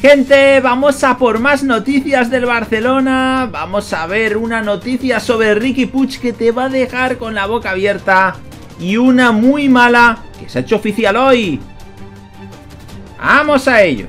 Gente, vamos a por más noticias del Barcelona. Vamos a ver una noticia sobre Ricky Puig que te va a dejar con la boca abierta. Y una muy mala que se ha hecho oficial hoy. Vamos a ello.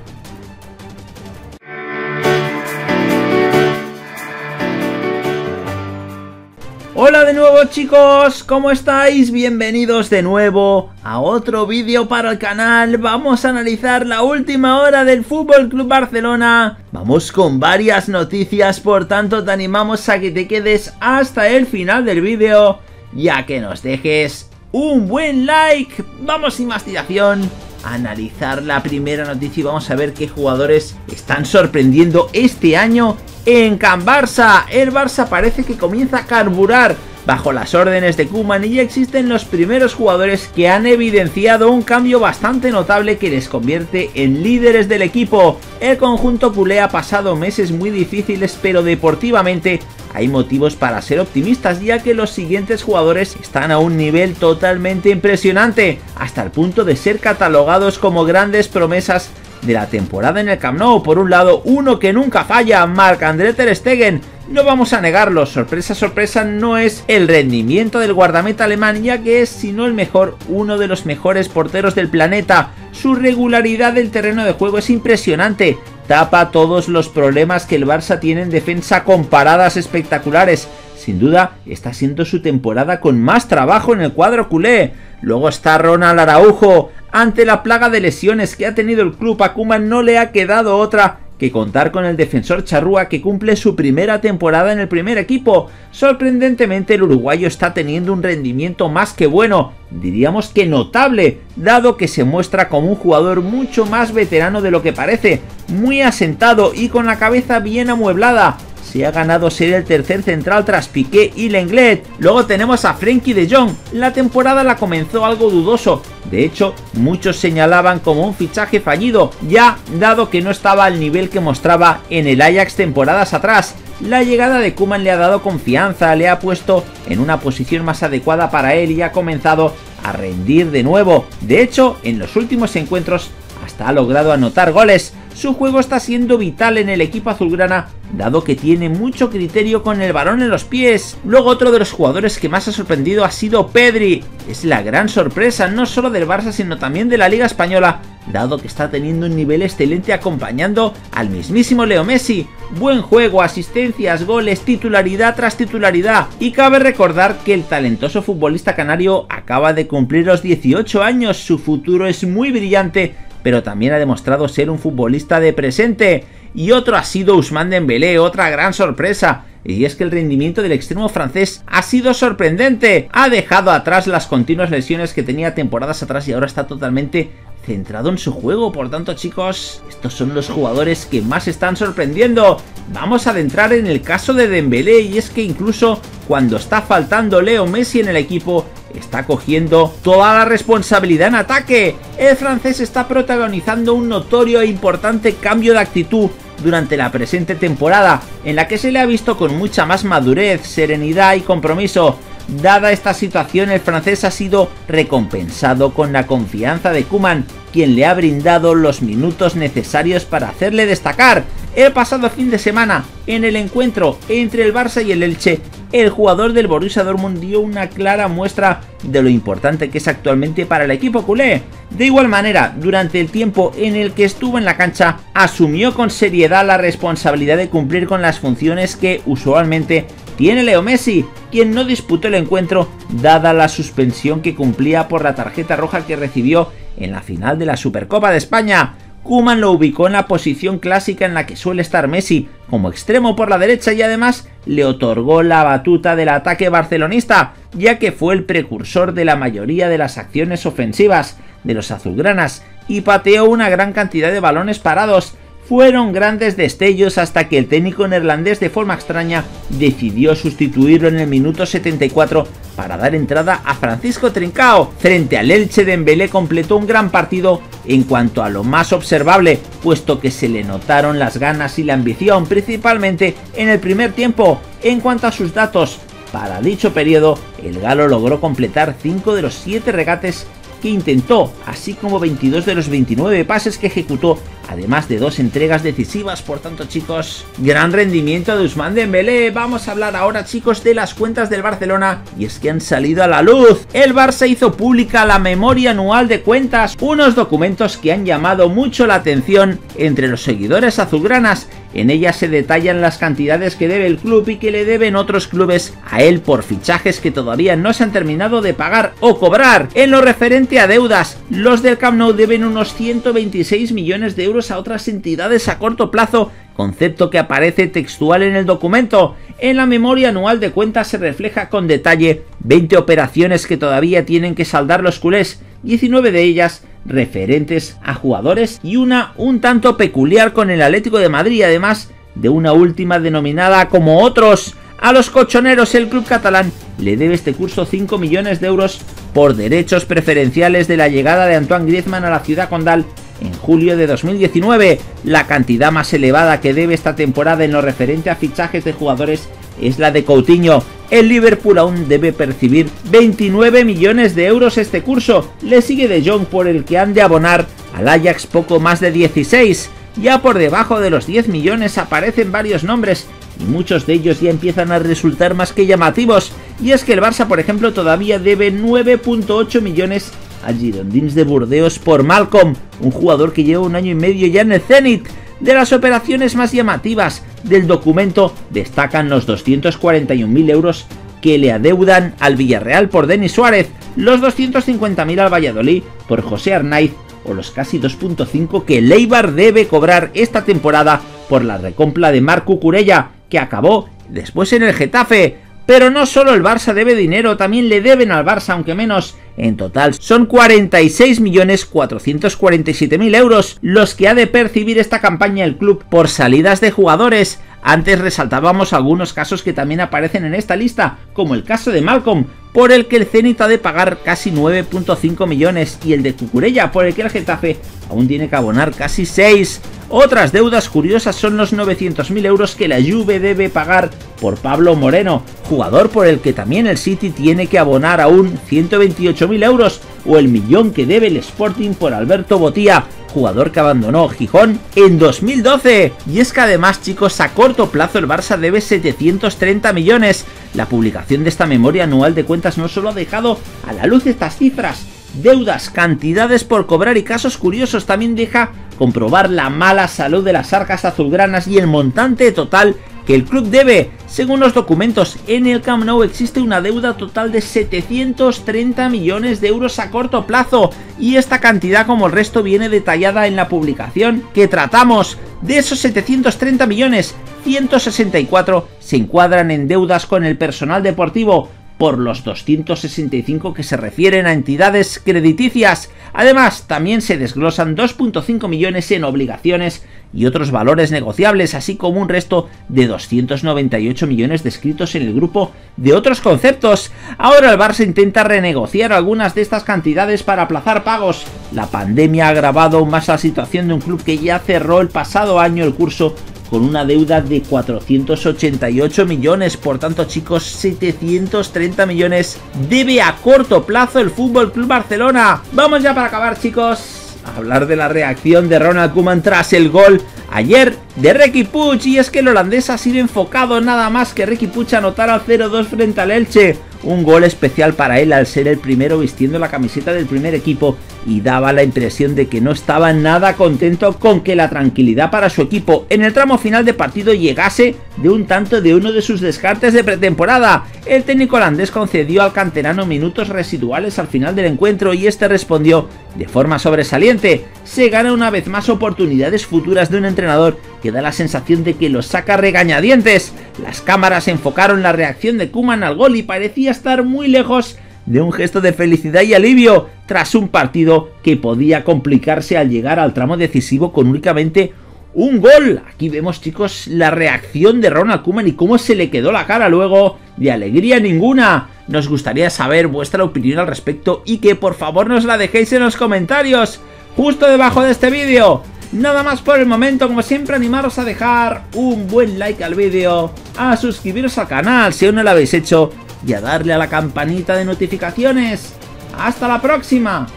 Hola de nuevo chicos, ¿cómo estáis? Bienvenidos de nuevo a otro vídeo para el canal. Vamos a analizar la última hora del Fútbol Club Barcelona. Vamos con varias noticias, por tanto te animamos a que te quedes hasta el final del vídeo ya que nos dejes un buen like. Vamos sin más dilación a analizar la primera noticia y vamos a ver qué jugadores están sorprendiendo este año en Can Barça. El Barça parece que comienza a carburar bajo las órdenes de Kuman y ya existen los primeros jugadores que han evidenciado un cambio bastante notable que les convierte en líderes del equipo. El conjunto culé ha pasado meses muy difíciles pero deportivamente hay motivos para ser optimistas ya que los siguientes jugadores están a un nivel totalmente impresionante, hasta el punto de ser catalogados como grandes promesas de la temporada en el Camp Nou. Por un lado, uno que nunca falla, Marc-André Ter Stegen. No vamos a negarlo, sorpresa sorpresa no es el rendimiento del guardameta alemán, ya que es, si no el mejor, uno de los mejores porteros del planeta. Su regularidad del terreno de juego es impresionante, tapa todos los problemas que el Barça tiene en defensa con paradas espectaculares. Sin duda, está siendo su temporada con más trabajo en el cuadro culé. Luego está Ronald Araujo, ante la plaga de lesiones que ha tenido el club, a no le ha quedado otra que contar con el defensor charrúa que cumple su primera temporada en el primer equipo. Sorprendentemente el uruguayo está teniendo un rendimiento más que bueno, diríamos que notable, dado que se muestra como un jugador mucho más veterano de lo que parece, muy asentado y con la cabeza bien amueblada, se ha ganado ser el tercer central tras Piqué y Lenglet. Luego tenemos a Frenkie de Jong. La temporada la comenzó algo dudoso. De hecho, muchos señalaban como un fichaje fallido, ya dado que no estaba al nivel que mostraba en el Ajax temporadas atrás. La llegada de Kuman le ha dado confianza, le ha puesto en una posición más adecuada para él y ha comenzado a rendir de nuevo. De hecho, en los últimos encuentros hasta ha logrado anotar goles. Su juego está siendo vital en el equipo azulgrana, dado que tiene mucho criterio con el balón en los pies. Luego otro de los jugadores que más ha sorprendido ha sido Pedri. Es la gran sorpresa no solo del Barça sino también de la Liga Española, dado que está teniendo un nivel excelente acompañando al mismísimo Leo Messi. Buen juego, asistencias, goles, titularidad tras titularidad. Y cabe recordar que el talentoso futbolista canario acaba de cumplir los 18 años, su futuro es muy brillante pero también ha demostrado ser un futbolista de presente. Y otro ha sido Ousmane Dembélé, otra gran sorpresa. Y es que el rendimiento del extremo francés ha sido sorprendente. Ha dejado atrás las continuas lesiones que tenía temporadas atrás y ahora está totalmente centrado en su juego. Por tanto, chicos, estos son los jugadores que más están sorprendiendo. Vamos a adentrar en el caso de Dembélé y es que incluso cuando está faltando Leo Messi en el equipo, está cogiendo toda la responsabilidad en ataque. El francés está protagonizando un notorio e importante cambio de actitud durante la presente temporada, en la que se le ha visto con mucha más madurez, serenidad y compromiso. Dada esta situación, el francés ha sido recompensado con la confianza de Kuman, quien le ha brindado los minutos necesarios para hacerle destacar. El pasado fin de semana, en el encuentro entre el Barça y el Elche, el jugador del Borussia Dortmund dio una clara muestra de lo importante que es actualmente para el equipo culé. De igual manera, durante el tiempo en el que estuvo en la cancha, asumió con seriedad la responsabilidad de cumplir con las funciones que usualmente tiene Leo Messi, quien no disputó el encuentro dada la suspensión que cumplía por la tarjeta roja que recibió en la final de la Supercopa de España. Kuman lo ubicó en la posición clásica en la que suele estar Messi, como extremo por la derecha y además le otorgó la batuta del ataque barcelonista, ya que fue el precursor de la mayoría de las acciones ofensivas de los azulgranas y pateó una gran cantidad de balones parados, fueron grandes destellos hasta que el técnico neerlandés de forma extraña decidió sustituirlo en el minuto 74 para dar entrada a Francisco Trincao. Frente al Elche Dembélé completó un gran partido en cuanto a lo más observable, puesto que se le notaron las ganas y la ambición, principalmente en el primer tiempo. En cuanto a sus datos, para dicho periodo, el galo logró completar 5 de los 7 regates que intentó, así como 22 de los 29 pases que ejecutó además de dos entregas decisivas, por tanto chicos, gran rendimiento de Usman Dembélé. Vamos a hablar ahora chicos de las cuentas del Barcelona y es que han salido a la luz. El Barça hizo pública la memoria anual de cuentas, unos documentos que han llamado mucho la atención entre los seguidores azulgranas en ella se detallan las cantidades que debe el club y que le deben otros clubes a él por fichajes que todavía no se han terminado de pagar o cobrar. En lo referente a deudas, los del Camp Nou deben unos 126 millones de euros a otras entidades a corto plazo concepto que aparece textual en el documento. En la memoria anual de cuentas se refleja con detalle 20 operaciones que todavía tienen que saldar los culés, 19 de ellas referentes a jugadores y una un tanto peculiar con el Atlético de Madrid, además de una última denominada como otros. A los cochoneros el club catalán le debe este curso 5 millones de euros por derechos preferenciales de la llegada de Antoine Griezmann a la ciudad condal en julio de 2019. La cantidad más elevada que debe esta temporada en lo referente a fichajes de jugadores es la de Coutinho. El Liverpool aún debe percibir 29 millones de euros este curso. Le sigue De Jong por el que han de abonar al Ajax poco más de 16. Ya por debajo de los 10 millones aparecen varios nombres y muchos de ellos ya empiezan a resultar más que llamativos. Y es que el Barça, por ejemplo, todavía debe 9.8 millones a Girondins de Burdeos por Malcolm, un jugador que lleva un año y medio ya en el Zenit. De las operaciones más llamativas del documento destacan los 241.000 euros que le adeudan al Villarreal por Denis Suárez, los 250.000 al Valladolid por José Arnaiz o los casi 2.5 que Leibar debe cobrar esta temporada por la recompla de Marco Curella, que acabó después en el Getafe. Pero no solo el Barça debe dinero, también le deben al Barça, aunque menos. En total son 46.447.000 euros los que ha de percibir esta campaña el club por salidas de jugadores. Antes resaltábamos algunos casos que también aparecen en esta lista, como el caso de Malcolm, por el que el Zenit ha de pagar casi 9.5 millones, y el de Cucurella, por el que el Getafe aún tiene que abonar casi 6. Otras deudas curiosas son los 900.000 euros que la Juve debe pagar por Pablo Moreno, jugador por el que también el City tiene que abonar aún 128.000 euros, o el millón que debe el Sporting por Alberto Botía, jugador que abandonó Gijón en 2012. Y es que además, chicos, a corto plazo el Barça debe 730 millones. La publicación de esta memoria anual de cuentas no solo ha dejado a la luz estas cifras, deudas, cantidades por cobrar y casos curiosos también deja comprobar la mala salud de las arcas azulgranas y el montante total que el club debe. Según los documentos, en el Camp Nou existe una deuda total de 730 millones de euros a corto plazo y esta cantidad como el resto viene detallada en la publicación que tratamos. De esos 730 millones, 164 se encuadran en deudas con el personal deportivo, por los 265 que se refieren a entidades crediticias. Además, también se desglosan 2.5 millones en obligaciones y otros valores negociables, así como un resto de 298 millones descritos en el grupo de otros conceptos. Ahora el Barça intenta renegociar algunas de estas cantidades para aplazar pagos. La pandemia ha agravado más la situación de un club que ya cerró el pasado año el curso con una deuda de 488 millones. Por tanto, chicos, 730 millones debe a corto plazo el Fútbol Club Barcelona. Vamos ya para acabar, chicos. A hablar de la reacción de Ronald Koeman tras el gol ayer de Ricky Puch y es que el holandés ha sido enfocado nada más que Ricky Puch anotara 0-2 frente al Elche un gol especial para él al ser el primero vistiendo la camiseta del primer equipo y daba la impresión de que no estaba nada contento con que la tranquilidad para su equipo en el tramo final de partido llegase de un tanto de uno de sus descartes de pretemporada. El técnico holandés concedió al canterano minutos residuales al final del encuentro y este respondió de forma sobresaliente. Se gana una vez más oportunidades futuras de un entrenador que da la sensación de que los saca regañadientes. Las cámaras enfocaron la reacción de Kuman al gol y parecía estar muy lejos de un gesto de felicidad y alivio tras un partido que podía complicarse al llegar al tramo decisivo con únicamente un gol. Aquí vemos chicos la reacción de Ronald Koeman y cómo se le quedó la cara luego de alegría ninguna. Nos gustaría saber vuestra opinión al respecto y que por favor nos la dejéis en los comentarios justo debajo de este vídeo. Nada más por el momento, como siempre animaros a dejar un buen like al vídeo, a suscribiros al canal si aún no lo habéis hecho y a darle a la campanita de notificaciones. ¡Hasta la próxima!